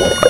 you.